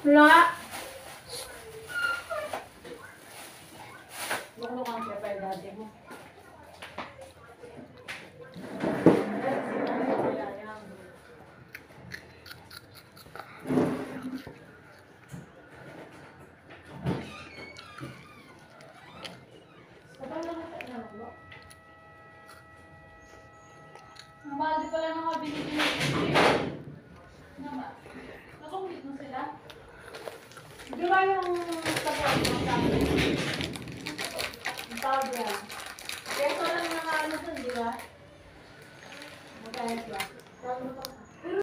Wala. Luklok ang pepay dati mo. Mahal di pala nang mabinili ng Nama. Nakumit mo sila? Di ba yung tapos mo sa akin? Ang yan. Peso lang na ano dun, di ba? Magkaya siya. Tawag mo pa